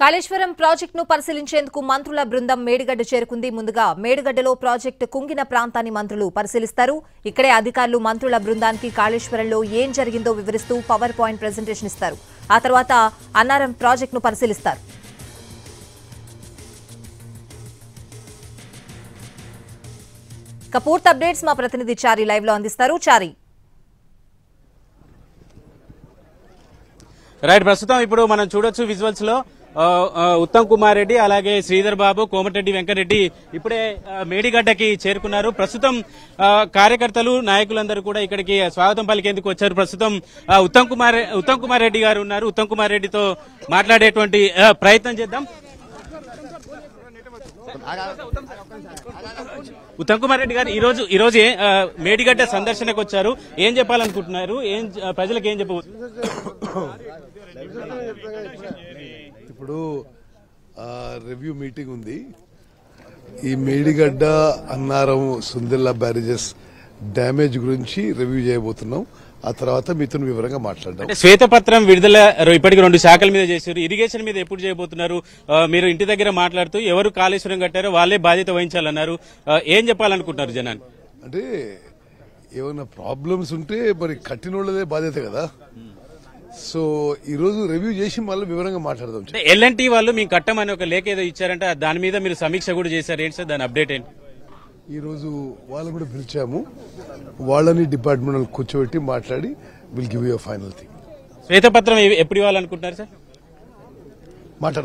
కాళేశ్వరం ప్రాజెక్టును పరిశీలించేందుకు మంత్రుల బృందం మేడిగడ్డ చేరుకుంది. ముందుగా మేడిగడ్డలో ప్రాజెక్టు కుంగిన ప్రాంతాన్ని మంత్రులు పరిశీలిస్తారు. ఇక్కడే అధికారులు మంత్రుల బృందానికి కాళేశ్వరంలో ఏం జరిగిందో వివరిస్తూ పవర్ పాయింట్ ప్రజెంటేషన్ ఇస్తారు. ఆ తర్వాత అన్నారం ప్రాజెక్టును పరిశీలిస్తారు. పూర్తి అప్డేట్స్ మా ప్రతినిధి చారి లైవ్లో అందిస్తారు. చారి. రైట్ ప్రస్తుతం ఇప్పుడు మనం చూడొచ్చు విజువల్స్లో. ఉత్తమ్ కుమార్ రెడ్డి అలాగే శ్రీధర్ బాబు కోమటిరెడ్డి వెంకటరెడ్డి ఇప్పుడే మేడిగడ్డకి చేరుకున్నారు. ప్రస్తుతం కార్యకర్తలు నాయకులందరూ కూడా ఇక్కడికి స్వాగతం పలికేందుకు వచ్చారు. ప్రస్తుతం ఉత్తమ్ కుమార్ ఉత్తమ్ కుమార్ రెడ్డి గారు ఉన్నారు. ఉత్తమ్ కుమార్ రెడ్డితో మాట్లాడేటువంటి ప్రయత్నం చేద్దాం. ఉత్తమ్ కుమార్ రెడ్డి గారు ఈ రోజు ఈ రోజు ఏ- ఆ, మేడిగడ్డ సందర్శనకు వచ్చారు. ఏం చెప్పాలనుకుంటున్నారు? ఏం ప్రజలకు ఏం చెప్ప ఇప్పుడు రివ్యూ మీటింగ్ ఉంది. ఈ మేడిగడ్డ అన్నారం సుందిల్లా బ్యారేజెస్ డ్యామేజ్ గురించి రివ్యూ చేయబోతున్నాం. ఆ తర్వాత మీతో వివరంగా మాట్లాడదాం. అంటే శ్వేతపత్రం విడుదల ఇప్పటికి రెండు శాఖల మీద చేశారు. ఇరిగేషన్ మీద ఎప్పుడు చేయబోతున్నారు? మీరు ఇంటి దగ్గర మాట్లాడుతూ ఎవరు కాళేశ్వరం కట్టారో వాళ్ళే బాధ్యత వహించాలన్నారు. ఏం చెప్పాలనుకుంటున్నారు జనాన్ని అంటే ఏమైనా ప్రాబ్లమ్స్ ఉంటే మరి కట్టినోళ్ళదే బాధ్యత కదా. సో ఈ రోజు రివ్యూ చేసి మళ్ళీ వివరంగా మాట్లాడదాం. ఎల్ఎన్టీ వాళ్ళు మీకు కట్టమని ఒక లేఖ ఏదో ఇచ్చారంటే దాని మీద మీరు సమీక్ష కూడా చేశారు. ఏంటి సార్? దాని అప్డేట్ ఏంటి? ఈ రోజు వాళ్ళని కూడా పిలిచాము. వాళ్ళని డిపార్ట్మెంట్ కూర్చోబెట్టి మాట్లాడి will give you final thing శ్వేతపత్రం ఎప్పుడు ఇవ్వాలనుకుంటున్నారు సార్? మాట్లాడదాం.